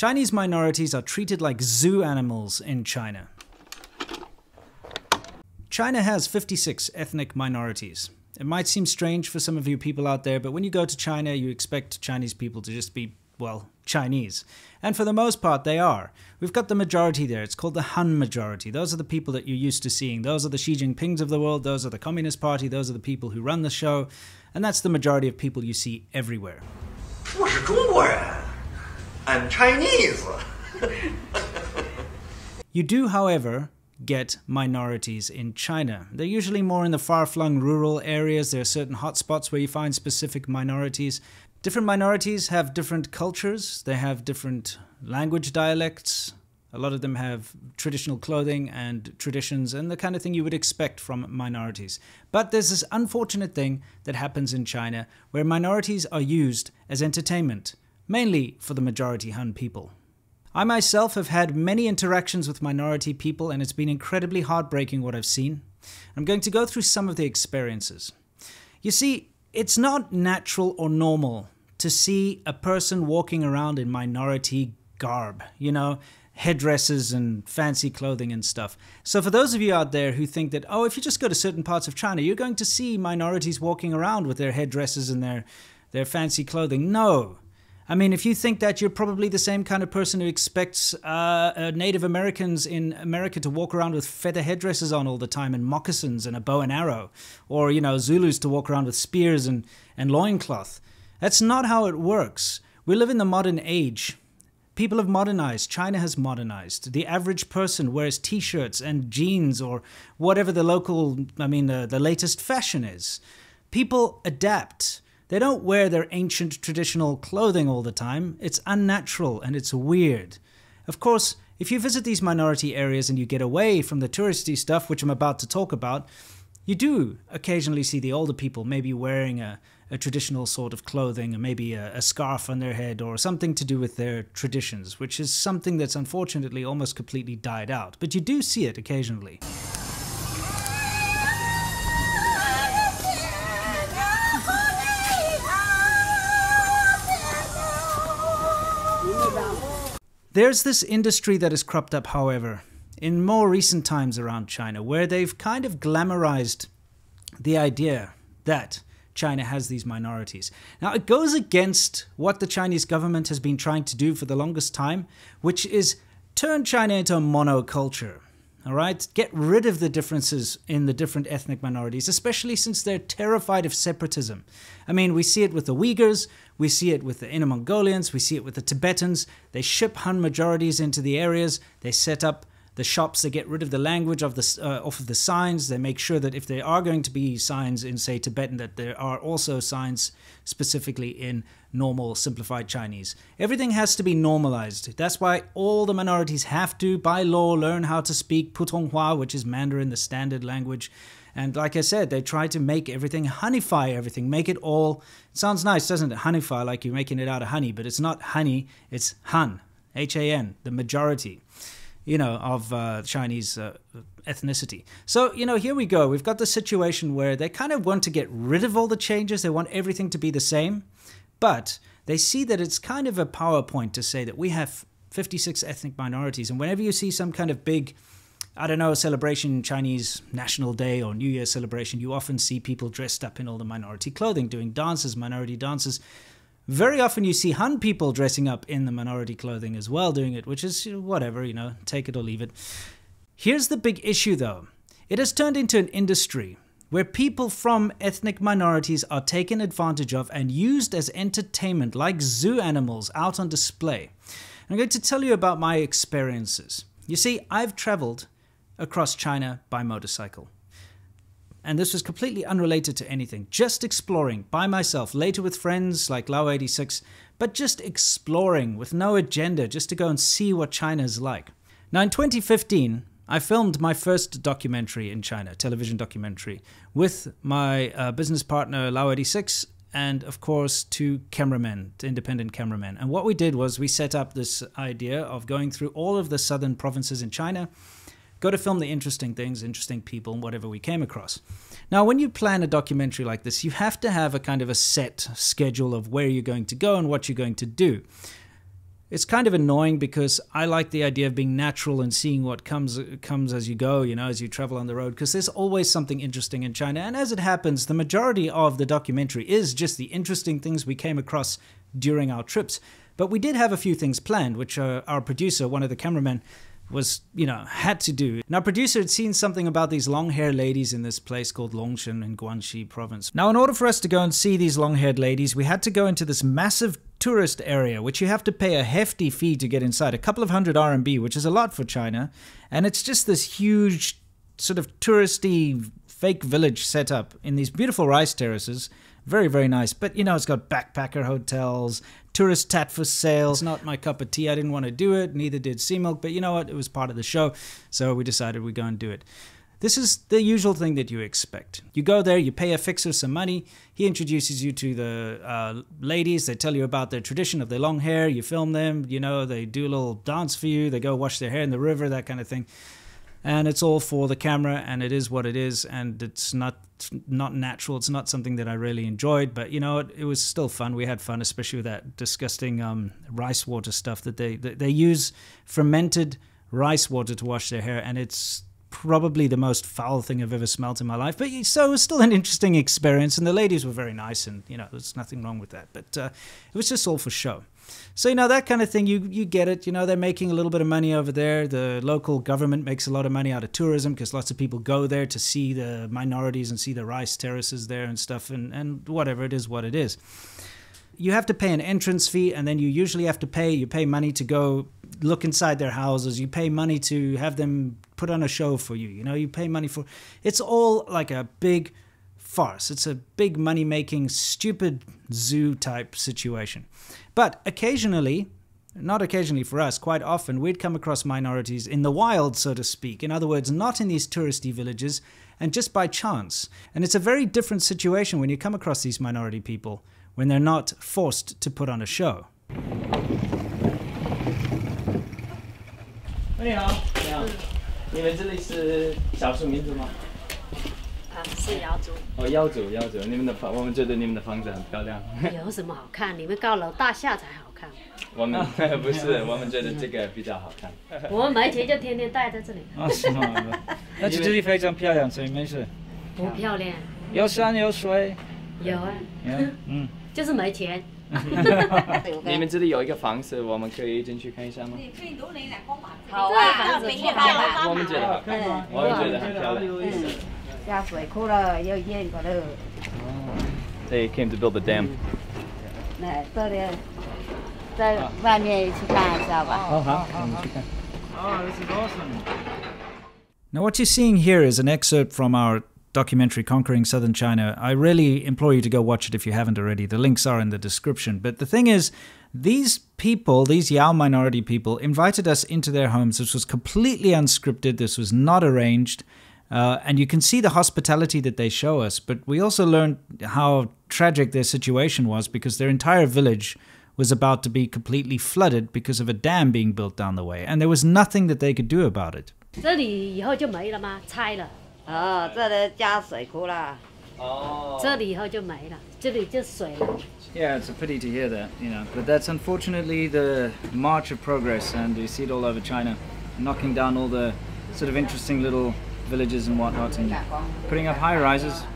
Chinese minorities are treated like zoo animals in China. China has 56 ethnic minorities. It might seem strange for some of you people out there, but when you go to China, you expect Chinese people to just be, well, Chinese. And for the most part, they are. We've got the majority there. It's called the Han majority. Those are the people that you're used to seeing. Those are the Xi Jinpings of the world. Those are the Communist Party. Those are the people who run the show. And that's the majority of people you see everywhere. 我是中国人 ，I'm Chinese。You do, however, get minorities in China. They're usually more in the far flung rural areas. There are certain hotspots where you find specific minorities. Different minorities have different cultures, they have different language dialects. A lot of them have traditional clothing and traditions and the kind of thing you would expect from minorities. But there's this unfortunate thing that happens in China where minorities are used as entertainment, mainly for the majority Han people. I myself have had many interactions with minority people, and it's been incredibly heartbreaking what I've seen. I'm going to go through some of the experiences. You see, it's not natural or normal to see a person walking around in minority garb, you know, headdresses and fancy clothing and stuff. So, for those of you out there who think that, oh, if you just go to certain parts of China, you're going to see minorities walking around with their headdresses and their, their fancy clothing, no. I mean, if you think that, you're probably the same kind of person who expects uh, uh, Native Americans in America to walk around with feather headdresses on all the time and moccasins and a bow and arrow, or you know, Zulus to walk around with spears and and loincloth. That's not how it works. We live in the modern age. People have modernized. China has modernized. The average person wears T-shirts and jeans or whatever the local, I mean, the, the latest fashion is. People adapt. They don't wear their ancient traditional clothing all the time. It's unnatural and it's weird. Of course, if you visit these minority areas and you get away from the touristy stuff, which I'm about to talk about, you do occasionally see the older people maybe wearing a, a traditional sort of clothing, or maybe a, a scarf on their head, or something to do with their traditions, which is something that's unfortunately almost completely died out. But you do see it occasionally. There's this industry that has cropped up, however, in more recent times around China, where they've kind of glamorized the idea that China has these minorities. Now, it goes against what the Chinese government has been trying to do for the longest time, which is turn China into a monoculture. All right? Get rid of the differences in the different ethnic minorities, especially since they're terrified of separatism. I mean, we see it with the Uyghurs, we see it with the Inner Mongolians, we see it with the Tibetans. They ship Han majorities into the areas, they set up the shops, they get rid of the language of the uh, off of the signs. They make sure that if there are going to be signs in, say, Tibetan, that there are also signs specifically in normal simplified Chinese. Everything has to be normalized. That's why all the minorities have to, by law, learn how to speak Putonghua, which is Mandarin, the standard language. And like I said, they try to make everything honeyfy everything, make it all. It sounds nice, doesn't it? Honeyfy, like you're making it out of honey, but it's not honey, it's Han, H A N, the majority you know, of uh, Chinese uh, ethnicity. So, you know, here we go. We've got the situation where they kind of want to get rid of all the changes. They want everything to be the same, but they see that it's kind of a PowerPoint to say that we have 56 ethnic minorities. And whenever you see some kind of big, I don't know, celebration, Chinese National Day or New Year celebration, you often see people dressed up in all the minority clothing, doing dances, minority dances. Very often you see Han people dressing up in the minority clothing as well, doing it, which is whatever, you know, take it or leave it. Here's the big issue though it has turned into an industry where people from ethnic minorities are taken advantage of and used as entertainment like zoo animals out on display. I'm going to tell you about my experiences. You see, I've traveled across China by motorcycle and this was completely unrelated to anything, just exploring by myself, later with friends like Laowhy86, but just exploring with no agenda, just to go and see what China is like. Now, in 2015, I filmed my first documentary in China, television documentary, with my uh, business partner Laowhy86 and, of course, two cameramen, independent cameramen. And what we did was we set up this idea of going through all of the southern provinces in China go to film the interesting things, interesting people, and whatever we came across. Now, when you plan a documentary like this, you have to have a kind of a set schedule of where you're going to go and what you're going to do. it's kind of annoying because I like the idea of being natural and seeing what comes comes as you go, you know, as you travel on the road. Because there's always something interesting in China, and as it happens, the majority of the documentary is just the interesting things we came across during our trips. But we did have a few things planned, which uh, our producer, one of the cameramen, was, you know, had to do. Now, producer had seen something about these long haired ladies in this place called Longsheng in Guangxi province. Now, in order for us to go and see these long haired ladies, we had to go into this massive tourist area, which you have to pay a hefty fee to get inside, a couple of hundred RMB, which is a lot for China. And it's just this huge, sort of touristy fake village set up in these beautiful rice terraces. Very, very nice. But, you know, it's got backpacker hotels, tourist tat for sale. It's not my cup of tea. I didn't want to do it. Neither did C-milk. But you know what? It was part of the show. So we decided we'd go and do it. This is the usual thing that you expect. You go there, you pay a fixer some money. He introduces you to the uh, ladies. They tell you about their tradition of their long hair. You film them. You know, they do a little dance for you. They go wash their hair in the river, that kind of thing and it's all for the camera and it is what it is and it's not not natural it's not something that i really enjoyed but you know it, it was still fun we had fun especially with that disgusting um, rice water stuff that they, they they use fermented rice water to wash their hair and it's probably the most foul thing I've ever smelt in my life. But so it was still an interesting experience, and the ladies were very nice, and you know, there's nothing wrong with that. But uh, it was just all for show. So you know that kind of thing, you you get it. You know they're making a little bit of money over there. The local government makes a lot of money out of tourism because lots of people go there to see the minorities and see the rice terraces there and stuff. And and whatever it is, what it is. You have to pay an entrance fee, and then you usually have to pay. You pay money to go look inside their houses. You pay money to have them put on a show for you. You know, you pay money for. It's all like a big farce. It's a big money making, stupid zoo type situation. But occasionally, not occasionally for us, quite often, we'd come across minorities in the wild, so to speak. In other words, not in these touristy villages, and just by chance. And it's a very different situation when you come across these minority people when they're not forced to put on a show. Hey, 是瑶族哦，瑶族，瑶族，你们的房，我们觉得你们的房子很漂亮。有什么好看？你们高楼大厦才好看。我们 不是，我们觉得这个比较好看。我们没钱就天天待在这里。啊，是吗？那这里非常漂亮，所以没事。不漂亮。有山有水。有啊。嗯。就是没钱。你们这里有一个房子，我们可以进去看一下吗？好啊，房子漂亮。我们觉得好看，我们觉得很漂亮。They came to build the dam. Now, what you're seeing here is an excerpt from our documentary Conquering Southern China. I really implore you to go watch it if you haven't already. The links are in the description. But the thing is, these people, these Yao minority people, invited us into their homes. This was completely unscripted, this was not arranged. Uh, and you can see the hospitality that they show us, but we also learned how tragic their situation was because their entire village was about to be completely flooded because of a dam being built down the way, and there was nothing that they could do about it. 这里以后就没了吗？拆了。哦，这里加水库了。哦。这里以后就没了，这里就水了。Yeah, it's a pity to hear that, you know, but that's unfortunately the march of progress, and you see it all over China, knocking down all the sort of interesting little villages and whatnot and putting up high rises.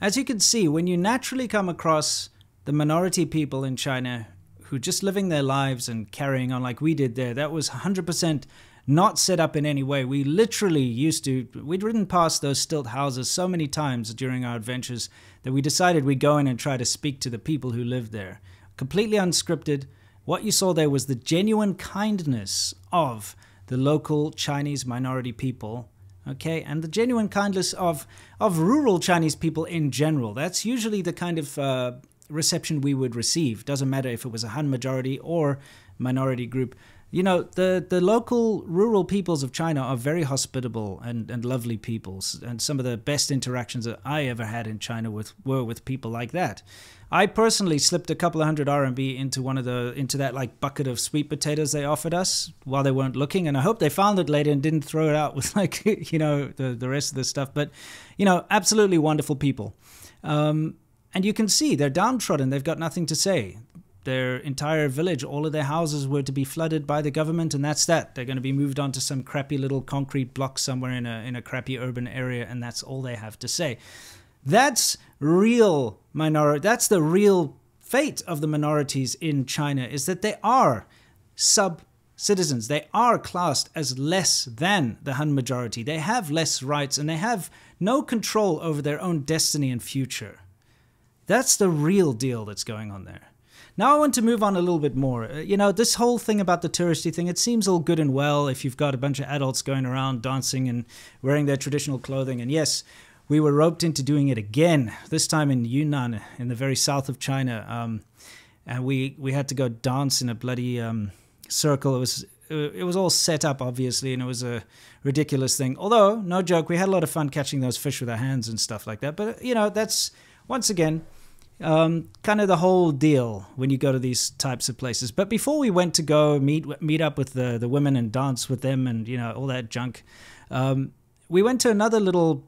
As you can see, when you naturally come across the minority people in China who just living their lives and carrying on like we did there, that was 100% not set up in any way. We literally used to, we'd ridden past those stilt houses so many times during our adventures that we decided we'd go in and try to speak to the people who lived there. Completely unscripted, what you saw there was the genuine kindness of the local Chinese minority people, okay, and the genuine kindness of of rural Chinese people in general. That's usually the kind of uh, reception we would receive. Doesn't matter if it was a Han majority or minority group. You know, the, the local rural peoples of China are very hospitable and, and lovely peoples. And some of the best interactions that I ever had in China with were with people like that. I personally slipped a couple of hundred RMB into one of the into that like bucket of sweet potatoes they offered us while they weren't looking, and I hope they found it later and didn't throw it out with like you know the the rest of the stuff. But you know, absolutely wonderful people. Um, and you can see they're downtrodden. They've got nothing to say. Their entire village, all of their houses were to be flooded by the government, and that's that. They're going to be moved on to some crappy little concrete block somewhere in a in a crappy urban area, and that's all they have to say. That's real minority. That's the real fate of the minorities in China is that they are sub citizens. They are classed as less than the Han majority. They have less rights and they have no control over their own destiny and future. That's the real deal that's going on there. Now I want to move on a little bit more. Uh, you know, this whole thing about the touristy thing, it seems all good and well if you've got a bunch of adults going around dancing and wearing their traditional clothing. And yes, we were roped into doing it again. This time in Yunnan, in the very south of China, um, and we we had to go dance in a bloody um, circle. It was it was all set up, obviously, and it was a ridiculous thing. Although, no joke, we had a lot of fun catching those fish with our hands and stuff like that. But you know, that's once again. Um, kind of the whole deal when you go to these types of places. But before we went to go meet meet up with the the women and dance with them and you know all that junk, um, we went to another little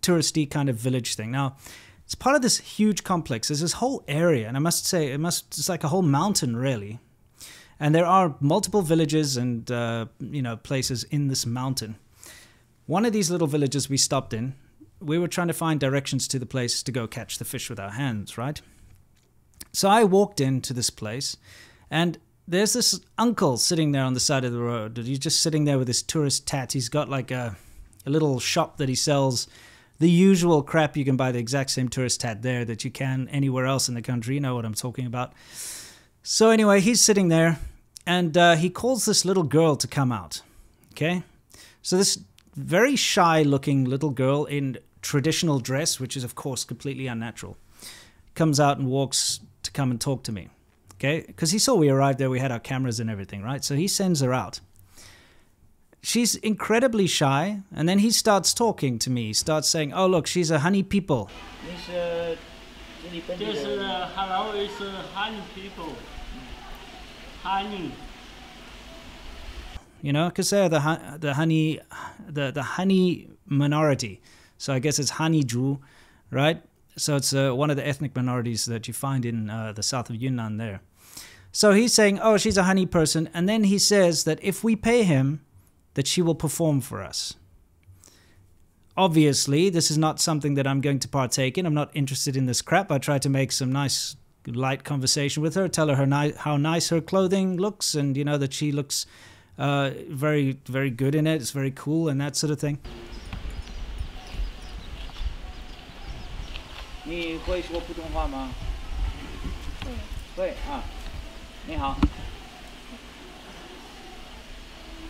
touristy kind of village thing. Now, it's part of this huge complex. There's this whole area, and I must say, it must it's like a whole mountain, really. And there are multiple villages and uh, you know places in this mountain. One of these little villages we stopped in, we were trying to find directions to the place to go catch the fish with our hands, right? So I walked into this place, and there's this uncle sitting there on the side of the road. He's just sitting there with his tourist tat. He's got like a, a little shop that he sells the usual crap you can buy the exact same tourist tat there that you can anywhere else in the country. You know what I'm talking about. So anyway, he's sitting there, and uh, he calls this little girl to come out. Okay, so this very shy-looking little girl in traditional dress, which is of course completely unnatural, comes out and walks to come and talk to me. Okay, because he saw we arrived there, we had our cameras and everything, right? So he sends her out she's incredibly shy, and then he starts talking to me. He starts saying, "Oh, look, she's a honey people." This uh, hello is uh, honey people. Honey. You know, because they're the the honey, the the honey minority. So I guess it's Hanizhu, right? So it's uh, one of the ethnic minorities that you find in uh, the south of Yunnan there. So he's saying, "Oh, she's a honey person," and then he says that if we pay him that she will perform for us. Obviously, this is not something that I'm going to partake in. I'm not interested in this crap. I try to make some nice, light conversation with her, tell her, her ni- how nice her clothing looks, and you know that she looks uh, very, very good in it. It's very cool and that sort of thing. 你会说普通话吗？会。会啊。你好。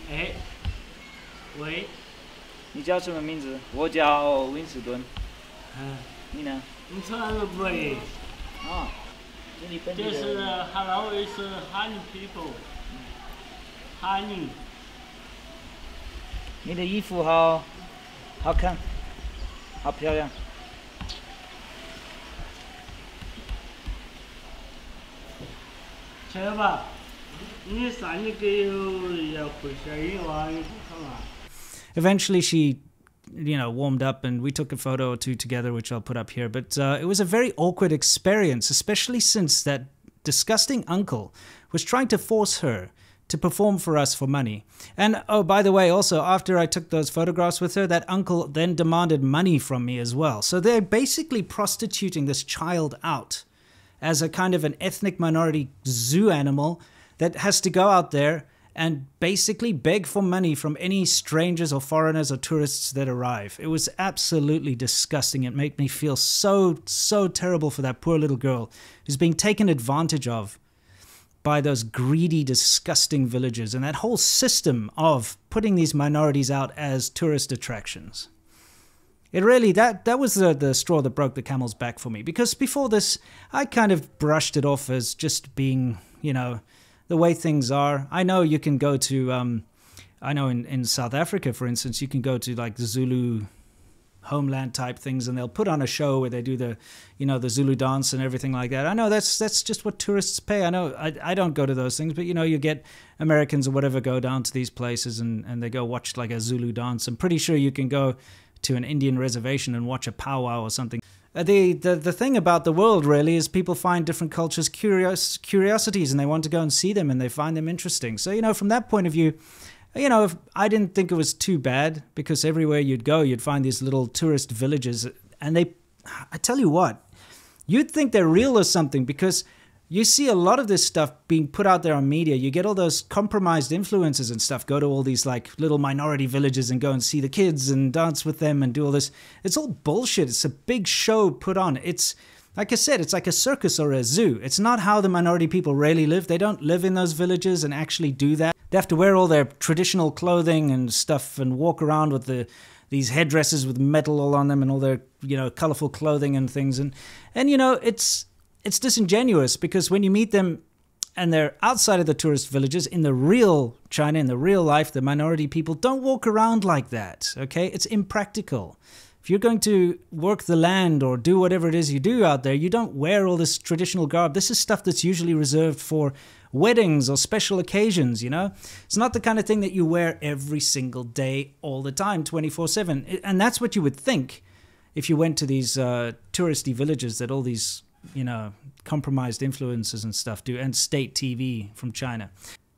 哎。喂，你叫什么名字？我叫温斯顿。嗯，你呢？你唱的喂。啊，这是 Hello is honey people。honey。你的衣服好好看，好漂亮。Cheva, Eventually, she, you know, warmed up and we took a photo or two together, which I'll put up here. But uh, it was a very awkward experience, especially since that disgusting uncle was trying to force her to perform for us for money. And oh, by the way, also, after I took those photographs with her, that uncle then demanded money from me as well. So they're basically prostituting this child out as a kind of an ethnic minority zoo animal that has to go out there and basically beg for money from any strangers or foreigners or tourists that arrive. It was absolutely disgusting. It made me feel so, so terrible for that poor little girl who's being taken advantage of by those greedy, disgusting villagers and that whole system of putting these minorities out as tourist attractions. It really that that was the the straw that broke the camel's back for me because before this I kind of brushed it off as just being, you know, the way things are. I know you can go to, um, I know in, in South Africa, for instance, you can go to like the Zulu homeland type things and they'll put on a show where they do the you know the Zulu dance and everything like that. I know that's that's just what tourists pay. I know I, I don't go to those things, but you know you get Americans or whatever go down to these places and, and they go watch like a Zulu dance. I'm pretty sure you can go to an Indian reservation and watch a powwow or something. uh, the, the the thing about the world really is people find different cultures curious curiosities and they want to go and see them and they find them interesting. So you know, from that point of view, you know, if, I didn't think it was too bad because everywhere you'd go, you'd find these little tourist villages, and they, I tell you what, you'd think they're real or something because you see a lot of this stuff being put out there on media. You get all those compromised influencers and stuff go to all these like little minority villages and go and see the kids and dance with them and do all this. It's all bullshit. It's a big show put on. It's like I said, it's like a circus or a zoo. It's not how the minority people really live. They don't live in those villages and actually do that. They have to wear all their traditional clothing and stuff and walk around with the these headdresses with metal all on them and all their you know colorful clothing and things and and you know it's it's disingenuous because when you meet them and they're outside of the tourist villages in the real China, in the real life, the minority people don't walk around like that. Okay, it's impractical. If you're going to work the land or do whatever it is you do out there, you don't wear all this traditional garb. This is stuff that's usually reserved for weddings or special occasions, you know? It's not the kind of thing that you wear every single day, all the time, 24 7. And that's what you would think if you went to these uh, touristy villages that all these you know, compromised influences and stuff do, and state TV from China.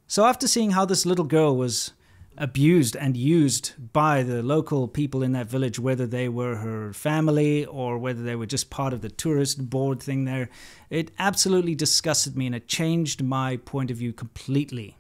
So after seeing how this little girl was abused and used by the local people in that village, whether they were her family or whether they were just part of the tourist board thing there, it absolutely disgusted me and it changed my point of view completely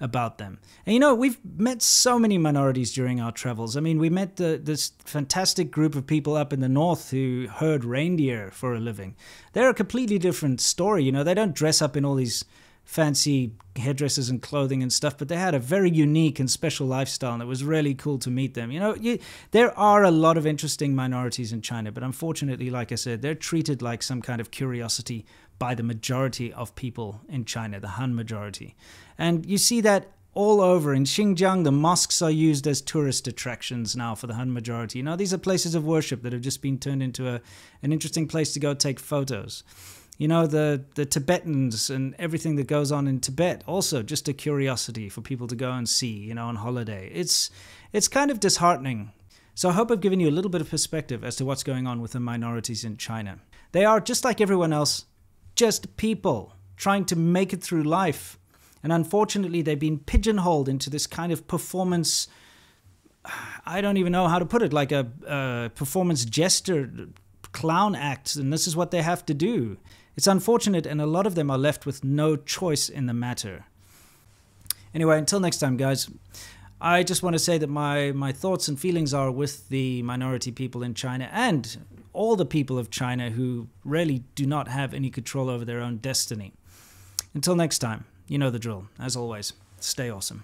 about them. And you know, we've met so many minorities during our travels. I mean, we met the, this fantastic group of people up in the north who herd reindeer for a living. They're a completely different story. You know, they don't dress up in all these fancy headdresses and clothing and stuff, but they had a very unique and special lifestyle, and it was really cool to meet them. You know, you, there are a lot of interesting minorities in China, but unfortunately, like I said, they're treated like some kind of curiosity by the majority of people in China, the Han majority. And you see that all over. In Xinjiang, the mosques are used as tourist attractions now for the Han majority. You know, these are places of worship that have just been turned into a, an interesting place to go take photos. You know, the, the Tibetans and everything that goes on in Tibet, also just a curiosity for people to go and see, you know, on holiday. It's, it's kind of disheartening. So I hope I've given you a little bit of perspective as to what's going on with the minorities in China. They are, just like everyone else, just people trying to make it through life. And unfortunately, they've been pigeonholed into this kind of performance. I don't even know how to put it, like a, a performance jester clown act, and this is what they have to do. It's unfortunate, and a lot of them are left with no choice in the matter. Anyway, until next time, guys. I just want to say that my, my thoughts and feelings are with the minority people in China and all the people of China who really do not have any control over their own destiny. Until next time, you know the drill. As always, stay awesome.